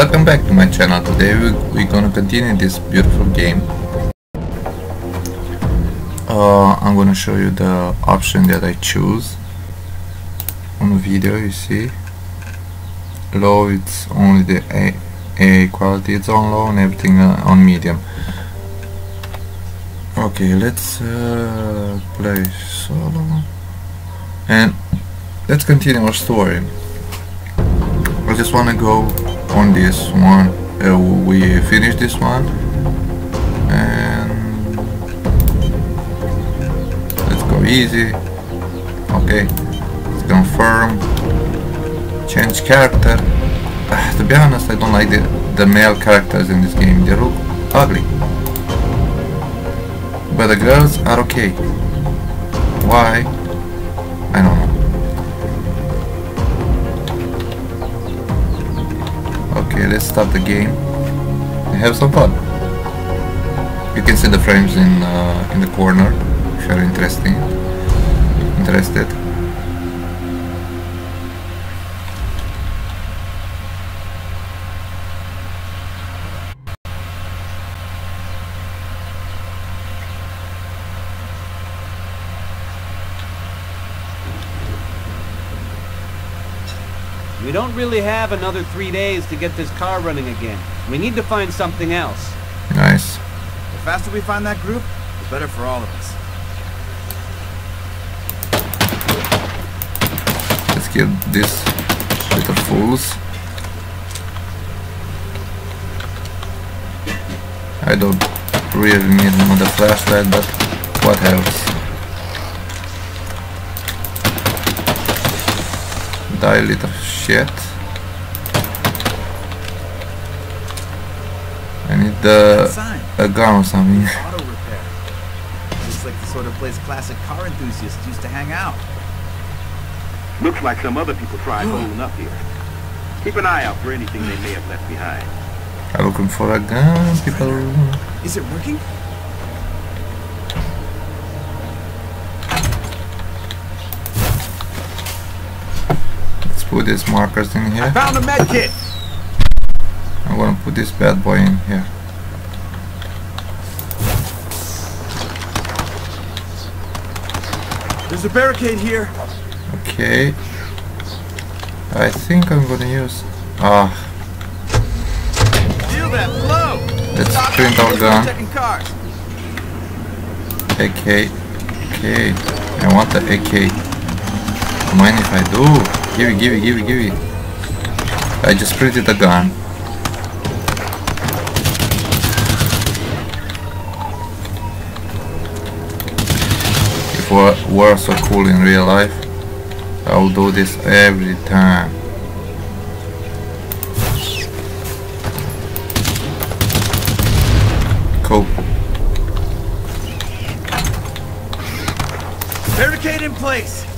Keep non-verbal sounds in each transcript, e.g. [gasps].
welcome back to my channel. Today we, we're gonna continue this beautiful game. Uh, I'm gonna show you the option that I choose. On video you see. Low it's only the A, A quality. It's on low and everything uh, on medium. Okay let's uh, play solo. And let's continue our story. I just want to go on this one uh, we finish this one and let's go easy. Okay let's confirm change character. Uh, to be honest I don't like the, the male characters in this game. They look ugly. But the girls are okay. Why? I don't know Okay, let's start the game and have some fun. You can see the frames in uh, in the corner if you're interesting interested. We don't really have another three days to get this car running again. We need to find something else. Nice. The faster we find that group, the better for all of us. Let's kill this little fools. I don't really need another flashlight, but what else? Die little shit. I need the a gun or something. [laughs] Auto repair. Looks like the sort of place classic car enthusiasts used to hang out. Looks like some other people tried [gasps] holding up here. Keep an eye out for anything they may have left behind. I'm looking for a gun, people. Is it working? Put these markers in here. I Found a med kit! I'm gonna put this bad boy in here. There's a barricade here. Okay. I think I'm gonna use. Ah, Feel that flow! let's print our gun. AK. Okay. I want the AK. Mind if I do? Give it, give it, give it, give it. I just printed a gun. If it were so cool in real life, I will do this every time. Cool. Barricade in place.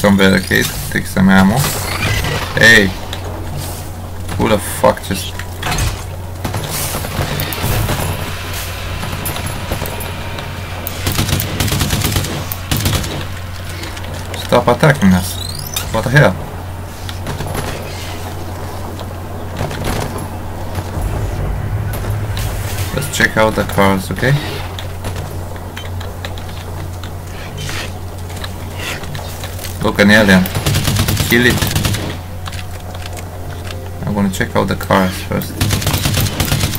Some barricade, take some ammo. Hey! Who the fuck just... Stop attacking us. What the hell? Let's check out the cars, okay? Look, an alien. Kill it. I'm gonna check out the cars first.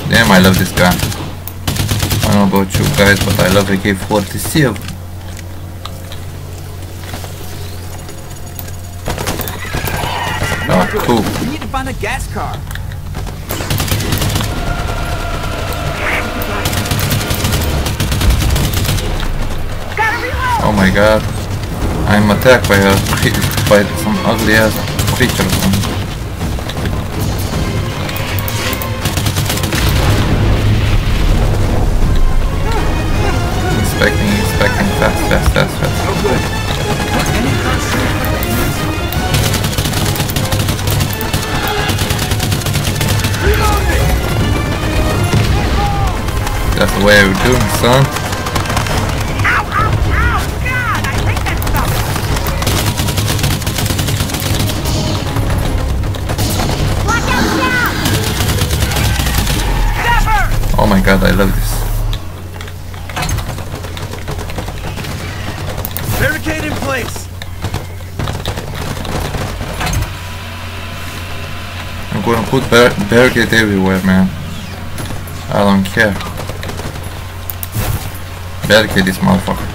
Damn, I love this gun. I don't know about you guys, but I love AK-47. Oh, cool. We need to find a gas car. Oh my god. I'm attacked by a by some ugly ass creature. or something. Inspecting, inspecting, fast, fast, fast, fast. That's the way we're doing, son. I love this. Barricade in place. I'm gonna put bar barricade everywhere, man. I don't care. Barricade this motherfucker.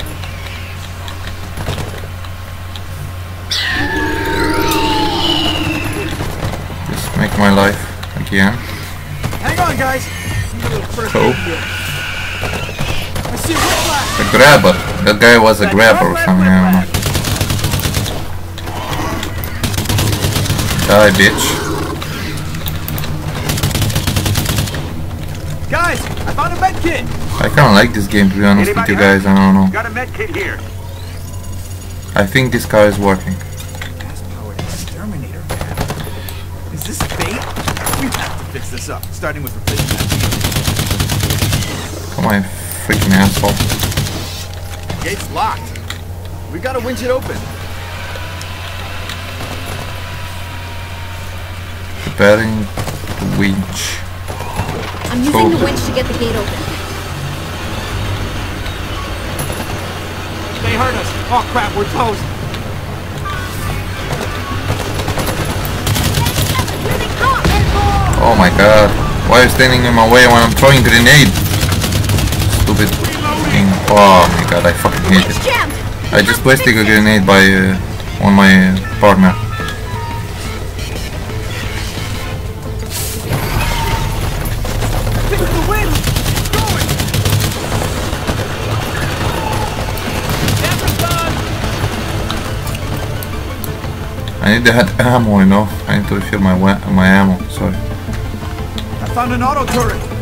Just make my life again. Hang on, guys. Cool. I see a. A grabber. That guy was a That grabber or something, I don't know. Die, bitch. Guys, I found a med kit. I kinda like this game to be honest with you guys, I don't know. Got a med kit here. I think this car is working. Gas-powered exterminator van. Is this fate? We have to fix this up, starting with replacing that Come on, you freaking asshole. Gate's locked. We gotta winch it open. Preparing the winch. I'm using Cool. the winch to get the gate open. They heard us. Oh crap, we're toast. Here they come! Oh my god. Why are you standing in my way when I'm throwing grenade? Stupid thing. Oh my god, I fucking hate it. I just wasted a grenade by uh, on my partner. I need to have [laughs] ammo, you know. I need to refill my my ammo. Sorry. I found an auto turret.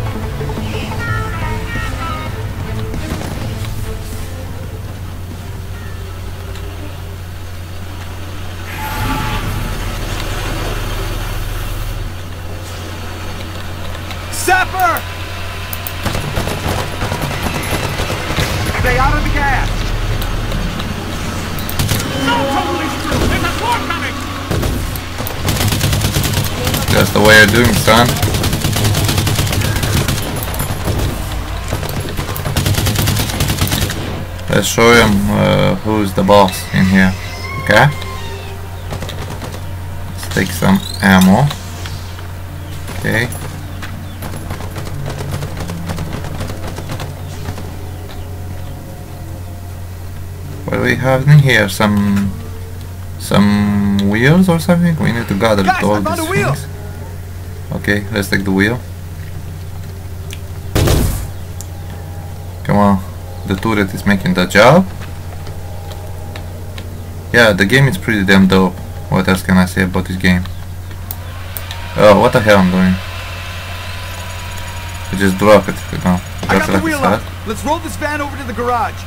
Let's show him uh, who's the boss in here. Okay? Let's take some ammo. Okay. What do we have in here? Some some wheels or something? We need to gather Guys, all these things. Okay, let's take the wheel. Come on, the turret is making the job. Yeah, the game is pretty damn dope. What else can I say about this game? Oh, what the hell I'm doing? I just drop it, you know. I got the wheel up. Let's roll this van over to the garage.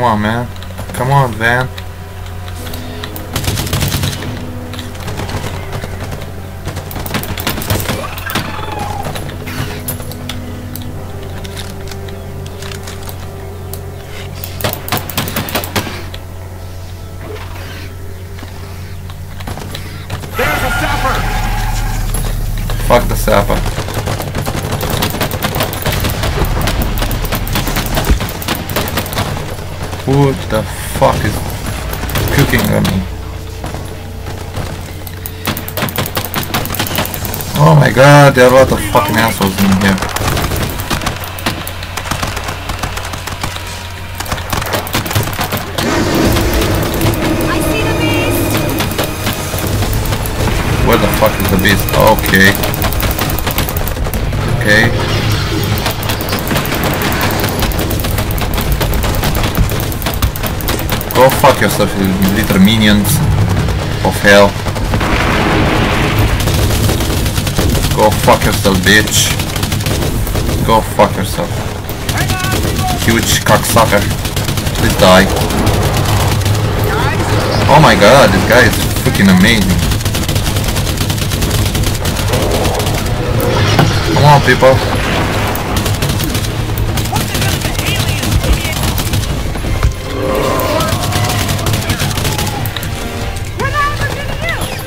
Come on, man. Come on, van. There's a sapper. Fuck the sapper. Who the fuck is cooking on me? Oh my god, there are a lot of fucking assholes in here. The! Where the fuck is the beast? Okay. Okay. Go fuck yourself, you little minions of hell. Go fuck yourself, bitch. Go fuck yourself. Huge cocksucker. Please die. Oh my god, this guy is freaking amazing. Come on, people.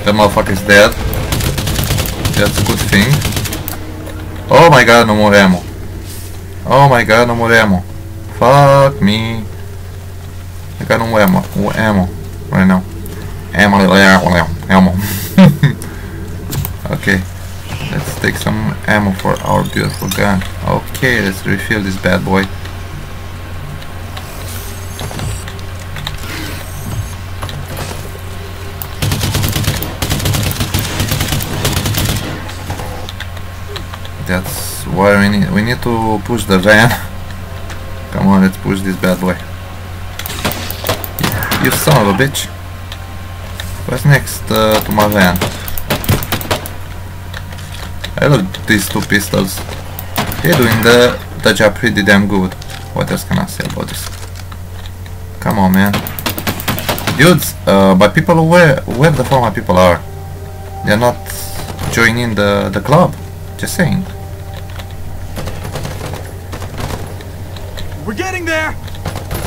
That motherfucker's dead. That's a good thing. Oh my god, no more ammo. Oh my god, no more ammo. Fuck me. I got no more ammo, more ammo right now. Ammo, ammo. [laughs] okay, let's take some ammo for our beautiful gun. Okay, let's refill this bad boy. That's why we need we need to push the van. Come on, let's push this bad boy. You son of a bitch. What's next uh, to my van? I love these two pistols. They're doing the, the job pretty damn good. What else can I say about this? Come on, man. Dudes, uh, but people where where the my people are? They're not joining the the club. Just saying. We're getting there!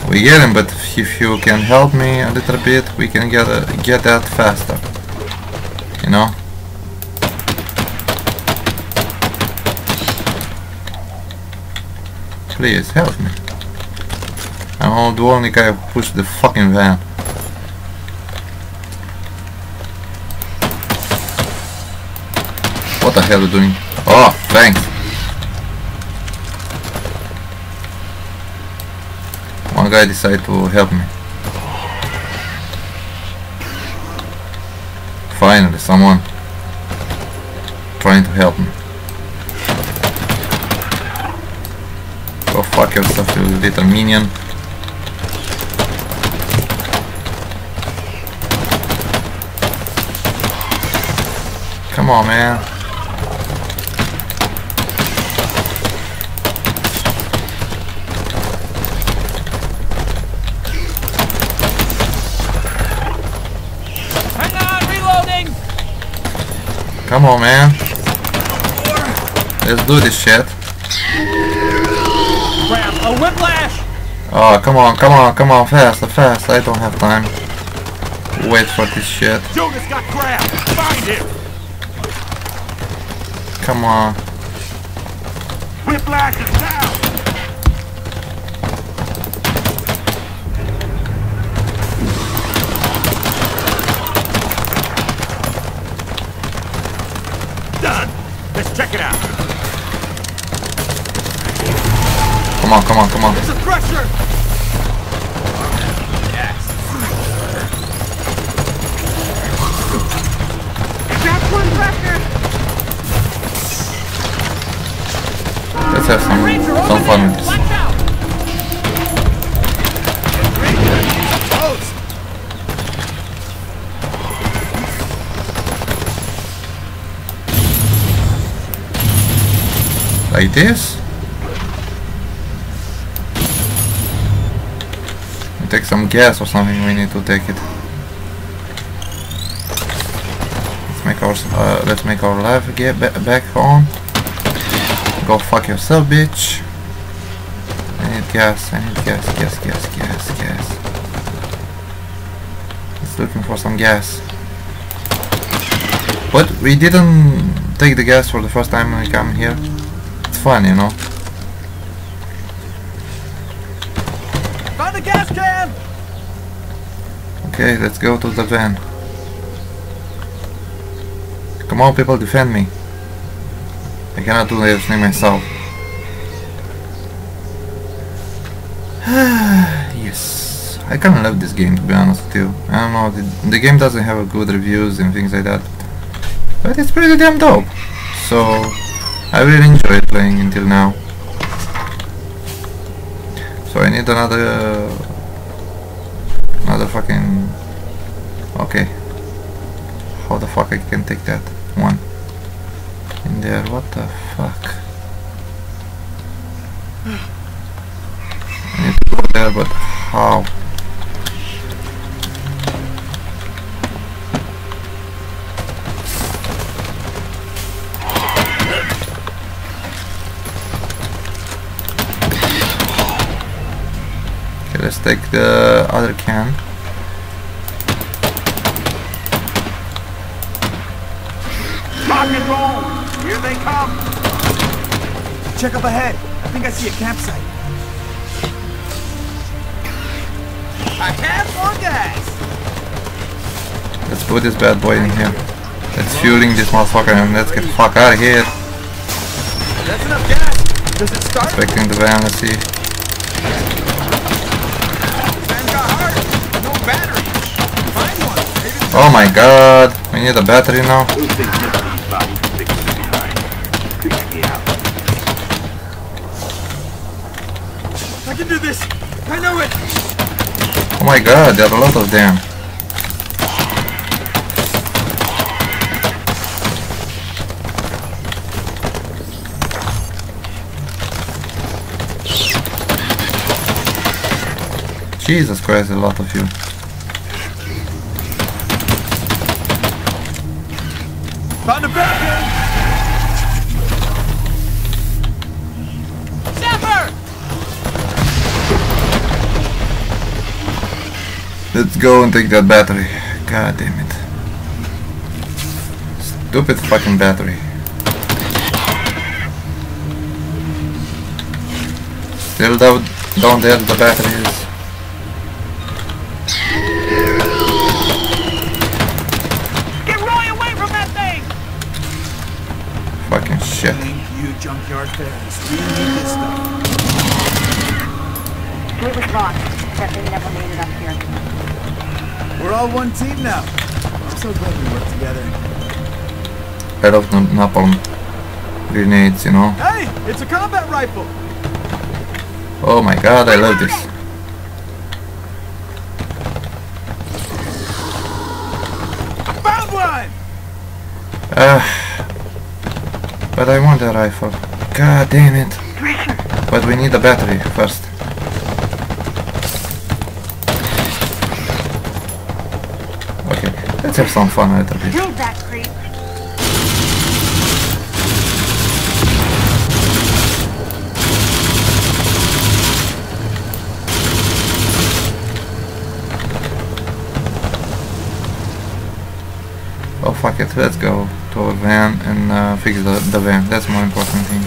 We get him, but if you can help me a little bit, we can get uh, get that faster. You know? Please help me. I'm the only guy who pushed the fucking van. What the hell are you doing? Oh, thanks. One guy decided to help me. Finally, someone trying to help me. Go fuck yourself, you little minion. Come on, man. Hang on, reloading! Come on, man. Let's do this shit. Crap, a whiplash! Oh, come on, come on, come on, faster, fast. I don't have time. Wait for this shit. Jonas got grabbed! Find him! Come on. Whiplash is down! Come on, come on, come on. There's a pressure! That's one pressure. Let's have some, some fun with this. Watch out! Like this? Take some gas or something, we need to take it. Let's make our, uh, let's make our life get ba back on. Go fuck yourself, bitch. I need gas, I need gas, gas, gas, gas, gas. It's looking for some gas. But we didn't take the gas for the first time when we come here. It's fun, you know. Can! Okay, let's go to the van. Come on, people, defend me. I cannot do everything myself. [sighs] yes, I kind of love this game to be honest you. I don't know, the, the game doesn't have good reviews and things like that, but it's pretty damn dope. So I really enjoyed playing until now. So I need another another fucking... Okay. How the fuck I can take that? One. In there, what the fuck? I need to go there, but how? let's take the other can Here they come! Check up ahead. I think I see a campsite. I have more gas! Let's put this bad boy in here. Let's fueling this motherfucker and let's get the fuck out of here. That's enough gas! Does it start? Expecting the van, let's see. Got hard. No battery. Find one. Oh my god, we need a battery now. Those things miss these bodies and sticks to behind. Creeps me out. I can do this! I know it! Oh my god, there are a lot of them. Jesus Christ, a lot of you. Found a barricade! Let's go and take that battery. God damn it. Stupid fucking battery. Still don't, don't have the batteries. Get Roy away from that thing! Fucking shit. Thank you, junkyard fairies. We need this stuff. It was lost. Definitely never made it up here. We're all one team now. I'm so glad we work together. I love the napalm grenades, you know. Hey! It's a combat rifle! Oh my god, I love this. Found one! Ah, but I want a rifle. God damn it. But we need a battery first. Let's have some fun a little bit. Killed that creep. Oh fuck it, let's go to a van and uh, fix the, the van. That's more important thing.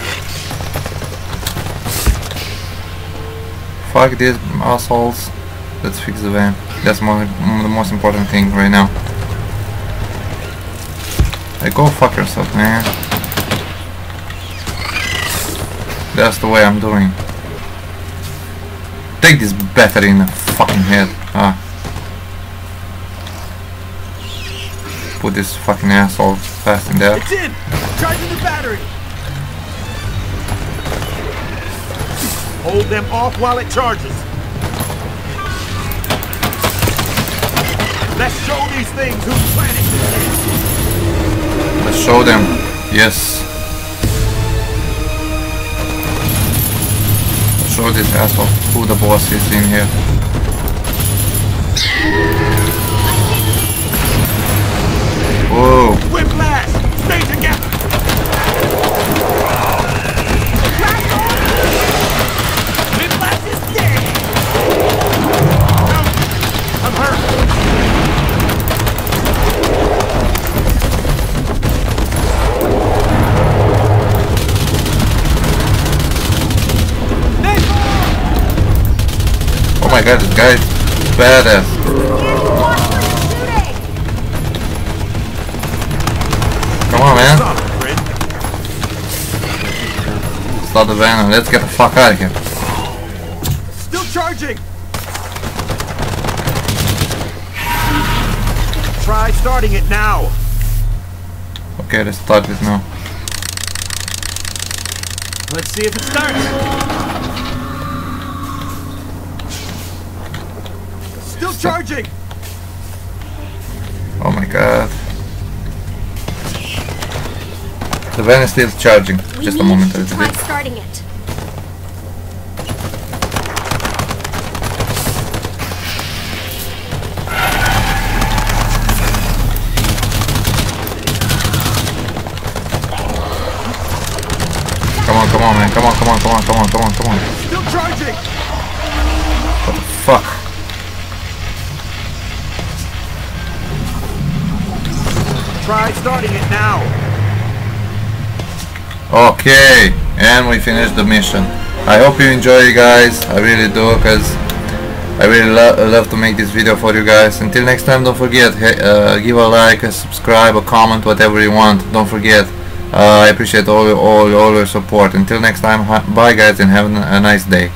Fuck these assholes. Let's fix the van. That's more the most important thing right now. Like, go fuck yourself, man. That's the way I'm doing. Take this battery in the fucking head. Ah. Put this fucking asshole fast in there. It's in! Charging the battery! Hold them off while it charges. Let's show these things who's planning this. Let's show them. Yes. Show this asshole who the boss is in here. Whoa. God, this guy's badass. Come on, man. Stop, the van and let's get the fuck out of here. Still charging! Try starting it now. Okay, let's start it now. Let's see if it starts. Still charging! Oh my god. The van is still charging. We Just a need moment, a to try starting it. Come Come on, come on, man. Come on, come on, come on, come on, come on, come on. Still charging! What the fuck. Try starting it now. Okay, and we finished the mission. I hope you enjoy guys, I really do, because I really lo love to make this video for you guys. Until next time, don't forget, uh, give a like, a subscribe, a comment, whatever you want. Don't forget. Uh, I appreciate all, all, all your support. Until next time, bye guys and have a nice day.